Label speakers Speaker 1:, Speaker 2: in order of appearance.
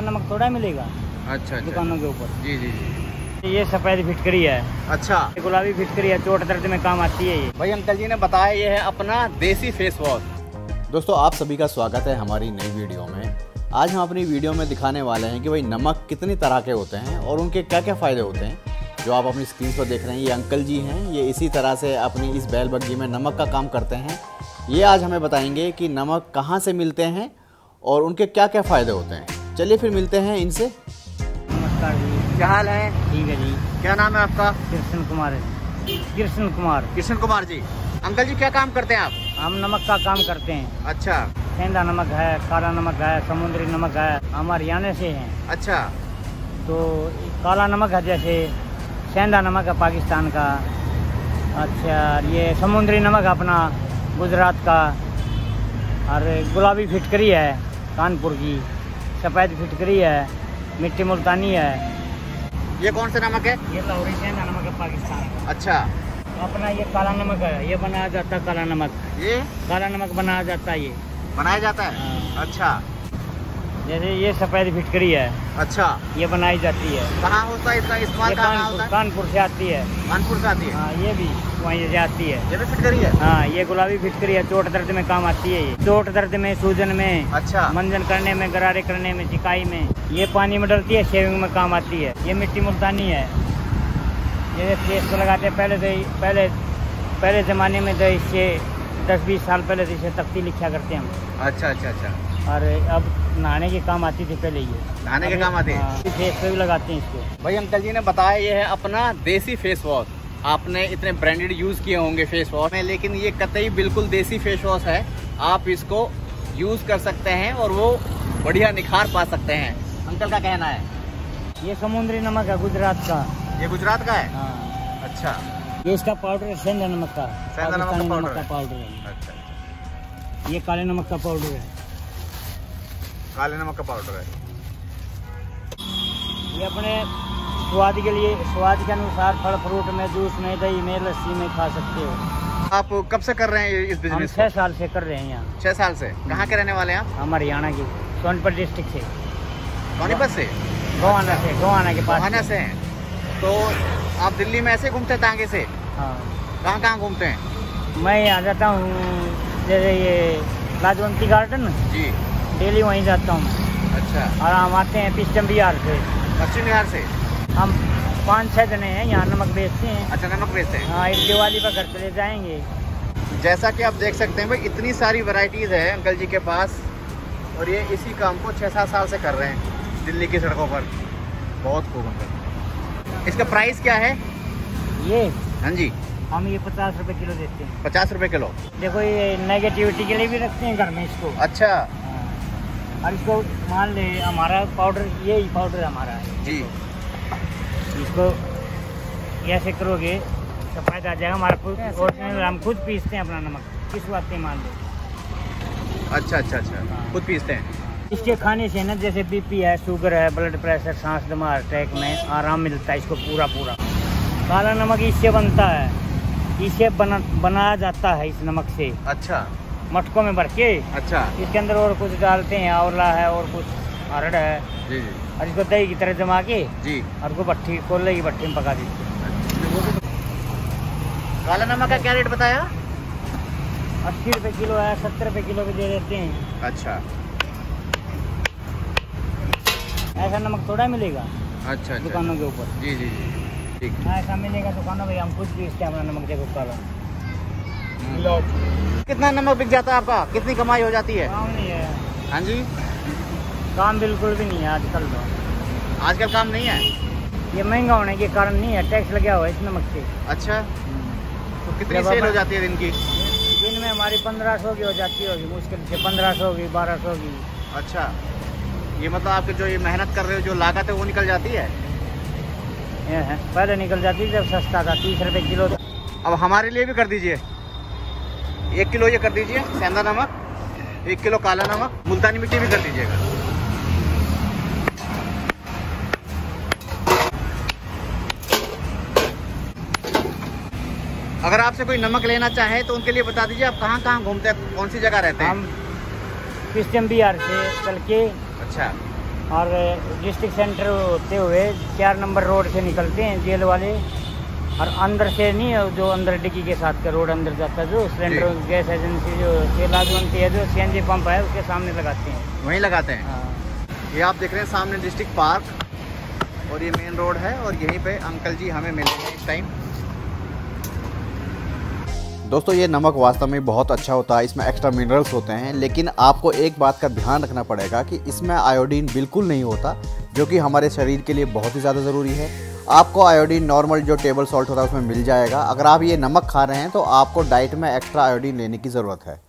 Speaker 1: ऐसा नमक थोड़ा मिलेगा
Speaker 2: अच्छा अच्छा
Speaker 1: दुकानों के ऊपर।
Speaker 2: जी जी जी।
Speaker 1: ये सफ़ेद फिटकरी है।
Speaker 2: अच्छा।
Speaker 1: गुलाबी फिटकरी है चोट दर्द में काम आती है ये।
Speaker 2: भाई अंकल जी ने बताया ये है अपना देसी फेस वॉश।
Speaker 3: दोस्तों आप सभी का स्वागत है हमारी नई वीडियो में। आज हम अपनी वीडियो में दिखाने वाले हैं कि भाई नमक कितनी तरह के होते हैं और उनके क्या क्या फ़ायदे होते हैं। जो आप अपनी स्क्रीन पर देख रहे हैं ये अंकल जी हैं। ये इसी तरह से अपनी इस बैल बग्गी में नमक का काम करते हैं। ये आज हमें बताएँगे कि नमक कहाँ से मिलते हैं और उनके क्या क्या फ़ायदे होते हैं। चलिए फिर मिलते हैं इनसे।
Speaker 1: नमस्कार जी।
Speaker 2: क्या हाल है?
Speaker 1: ठीक है जी।
Speaker 2: क्या नाम है आपका?
Speaker 1: कृष्ण कुमार है। कृष्ण कुमार।
Speaker 2: कृष्ण कुमार जी। अंकल जी क्या काम करते हैं आप?
Speaker 1: हम नमक का काम करते हैं।
Speaker 2: अच्छा।
Speaker 1: सेंधा नमक है काला नमक है समुद्री नमक है हम हरियाणा से हैं।
Speaker 2: अच्छा।
Speaker 1: तो काला नमक है जैसे सेंधा नमक है पाकिस्तान का। अच्छा ये समुद्री नमक है अपना गुजरात का। और गुलाबी फिटकरी है कानपुर की। सफ़ेद फिटकरी है मिट्टी मुल्तानी है।
Speaker 2: ये कौन सा नमक है?
Speaker 1: ये लाहौरी सेंधा नमक है पाकिस्तान।
Speaker 2: अच्छा।
Speaker 1: अपना ये काला नमक है ये बनाया जाता है काला नमक।
Speaker 2: ये?
Speaker 1: काला नमक बनाया जाता है ये।
Speaker 2: बनाया जाता है?
Speaker 1: हाँ।
Speaker 2: अच्छा।
Speaker 1: जैसे ये सफ़ेद फिटकरी है।
Speaker 2: अच्छा।
Speaker 1: ये बनाई जाती है।
Speaker 2: कहाँ होता है इसका इस्तेमाल कहाँ होता है
Speaker 1: कानपुर से आती है।
Speaker 2: कानपुर से आती है?
Speaker 1: हाँ ये भी वहीं से आती है।
Speaker 2: ये भी फिट करी है?
Speaker 1: हाँ ये गुलाबी फिटकरी है। चोट दर्द में काम आती है ये। चोट दर्द में सूजन में
Speaker 2: अच्छा।
Speaker 1: मंजन करने में गरारे करने में चिकाई में ये पानी में डलती है शेविंग में काम आती है। ये मिट्टी मुल्तानी है। ये फेस को लगाते हैं पहले से पहले पहले ज़माने में तो इससे दस बीस साल पहले से इसे तख्ती लिखा करते हैं हम।
Speaker 2: अच्छा अच्छा अच्छा।
Speaker 1: और अब नहाने के काम आती थी पहले ये।
Speaker 2: नहाने के काम आते है?
Speaker 1: हाँ, फेस पे भी लगाते हैं इसको।
Speaker 2: भाई अंकल जी ने बताया ये है अपना देसी फेस वॉश आपने इतने ब्रांडेड यूज़ किए होंगे फेस वॉश में लेकिन ये कतई बिल्कुल देसी फेस वॉश है। आप इसको यूज़ कर सकते हैं और वो बढ़िया निखार पा सकते हैं। अंकल का कहना है।
Speaker 1: ये समुद्री नमक है गुजरात का।
Speaker 2: ये गुजरात का है?
Speaker 1: हाँ।
Speaker 2: अच्छा।
Speaker 1: ये इसका पाउडर है सेंधा नमक का।
Speaker 2: पाउडर है।
Speaker 1: पाउडर है
Speaker 2: अच्छा
Speaker 1: ये काले नमक का पाउडर है।
Speaker 2: काले नमक का पाउडर है।
Speaker 1: ये अपने स्वाद के लिए स्वाद के अनुसार फल फ्रूट में जूस में दही में लस्सी में खा सकते हो।
Speaker 2: आप कब से कर रहे हैं इस बिज़नेस
Speaker 1: छह साल से कर रहे हैं यहाँ।
Speaker 2: छह साल से। कहाँ के रहने वाले हैं आप?
Speaker 1: हम हरियाणा के सोनपुर डिस्ट्रिक्ट से।
Speaker 2: सोनीपत से?
Speaker 1: गोवाना से गोवाना के पास
Speaker 2: गोहाना से। हैं। तो आप दिल्ली में ऐसे घूमते हैं तांगे से?
Speaker 1: हाँ।
Speaker 2: कहाँ कहाँ घूमते हैं?
Speaker 1: मैं यहाँ जाता हूँ जैसे ये लाजवंती गार्डन
Speaker 2: जी।
Speaker 1: डेली वहीं जाता हूँ।
Speaker 2: अच्छा।
Speaker 1: और हम आते हैं पिस्टम बिहार से।
Speaker 2: पश्चिम बिहार से?
Speaker 1: हम पाँच छः जने हैं यहाँ नमक बेचते हैं।
Speaker 2: अच्छा नमक बेचते हैं।
Speaker 1: हाँ इस दिवाली पर घर चले जाएँगे।
Speaker 2: जैसा कि आप देख सकते हैं भाई इतनी सारी वैरायटीज़ है अंकल जी के पास और ये इसी काम को छः सात साल से कर रहे हैं दिल्ली की सड़कों पर। बहुत खूब अंकल। इसका प्राइस क्या है?
Speaker 1: ये?
Speaker 2: हाँ जी।
Speaker 1: हम ये पचास रुपए किलो देते हैं।
Speaker 2: पचास रुपये किलो।
Speaker 1: देखो ये नेगेटिविटी के लिए भी रखते हैं घर में इसको।
Speaker 2: अच्छा।
Speaker 1: और इसको मान ले हमारा पाउडर ये ही पाउडर हमारा है।
Speaker 2: जी।
Speaker 1: इसको ऐसे करोगे तो फ़ायदा आ जाएगा। हमारा ओरिजिनल हम खुद पीसते हैं अपना नमक। किस बात मान लो?
Speaker 2: अच्छा अच्छा अच्छा। खुद पीसते हैं।
Speaker 1: इसके खाने से ना जैसे बीपी है शुगर है ब्लड प्रेशर सांस दमा अटैक में आराम मिलता है इसको पूरा पूरा। काला नमक इससे बनता है। इसे बना बनाया जाता है इस नमक से।
Speaker 2: अच्छा।
Speaker 1: मटकों में भर के
Speaker 2: अच्छा।
Speaker 1: इसके अंदर और कुछ डालते हैं आंवला है और कुछ हरड़ है।
Speaker 2: जी जी।
Speaker 1: और इसको दही की तरह जमा के
Speaker 2: जी।
Speaker 1: और को भट्टी कोल्ले की भट्टी में पका हैं।
Speaker 2: काला नमक का क्या रेट बताया?
Speaker 1: अस्सी रुपये किलो है सत्तर रुपये किलो भी दे देते हैं।
Speaker 2: अच्छा।
Speaker 1: ऐसा नमक थोड़ा मिलेगा
Speaker 2: अच्छा अच्छा
Speaker 1: दुकानों के ऊपर।
Speaker 2: जी जी जी। ठीक।
Speaker 1: हाँ ऐसा मिलेगा दुकानों में हम कुछ बेचते हैं अपना नमक देखो काला
Speaker 2: कितना नमक बिक जाता है आपका? कितनी कमाई हो जाती है?
Speaker 1: काम नहीं है।
Speaker 2: हाँ जी?
Speaker 1: काम बिल्कुल भी नहीं है आजकल तो।
Speaker 2: आजकल काम नहीं है?
Speaker 1: ये महँगा होने के कारण नहीं है टैक्स लगा हुआ है इस नमक से।
Speaker 2: अच्छा। तो कितनी सेल हो जाती है दिन की?
Speaker 1: दिन में हमारी पंद्रह सौ की हो जाती होगी मुश्किल से पंद्रह सौ की बारह सौ की।
Speaker 2: अच्छा। ये मतलब आपके जो ये मेहनत कर रहे हो जो लागत है वो निकल जाती है?
Speaker 1: पहले निकल जाती जब सस्ता था तीस रुपये किलो था।
Speaker 2: अब हमारे लिए भी कर दीजिए। एक किलो ये कर दीजिए सेंधा नमक एक किलो काला नमक मुल्तानी मिट्टी भी कर दीजिएगा। अगर आपसे कोई नमक लेना चाहे तो उनके लिए बता दीजिए आप कहाँ कहाँ घूमते हैं कौन सी जगह रहते हैं?
Speaker 1: हम क्रिश्चियन बिहार से चल के
Speaker 2: अच्छा।
Speaker 1: और डिस्ट्रिक्ट सेंटर होते हुए चार नंबर रोड से निकलते हैं जेल वाले। और अंदर से नहीं है जो अंदर डिक्की के साथ का रोड अंदर जाता है जो सिलेंडर गैस एजेंसी जो सेलाज बनती है जो सी पंप है उसके सामने लगाते हैं।
Speaker 4: वहीं लगाते हैं?
Speaker 1: हाँ।
Speaker 4: ये आप देख रहे हैं सामने डिस्ट्रिक्ट पार्क और ये मेन रोड है और यहीं पे अंकल जी हमें मिलेंगे इस टाइम
Speaker 2: दोस्तों ये नमक वास्तव में बहुत अच्छा होता है इसमें एक्स्ट्रा मिनरल्स होते हैं लेकिन आपको एक बात का ध्यान रखना पड़ेगा कि इसमें आयोडीन बिल्कुल नहीं होता जो कि हमारे शरीर के लिए बहुत ही ज़्यादा ज़रूरी है। आपको आयोडीन नॉर्मल जो टेबल सॉल्ट होता है, उसमें मिल जाएगा। अगर आप ये नमक खा रहे हैं तो आपको डाइट में एक्स्ट्रा आयोडीन लेने की ज़रूरत है।